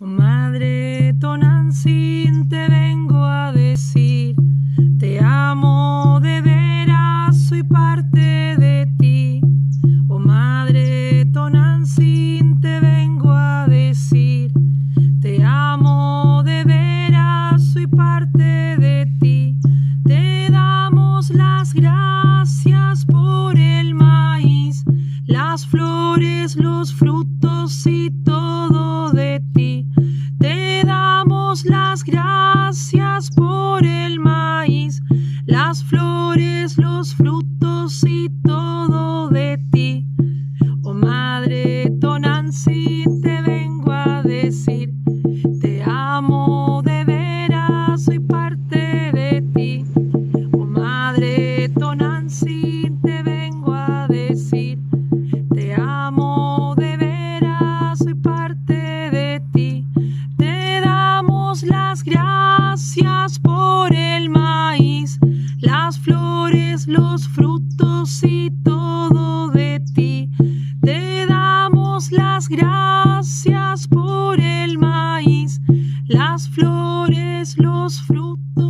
Madre Tonantzin, te vengo a decir, te amo de veras, soy parte de ti. Oh Madre Tonantzin, te vengo a decir, te amo de veras, soy parte de ti. Te damos las gracias por el maíz, las flores, los frutos y todo gracias por el maíz, las flores, los frutos y todo de ti. Oh Madre Tonantzin, te vengo a decir, te amo de veras, soy parte de ti. Oh Madre Tonantzin, te vengo a decir, gracias por el maíz, las flores, los frutos y todo de ti. Te damos las gracias por el maíz, las flores, los frutos.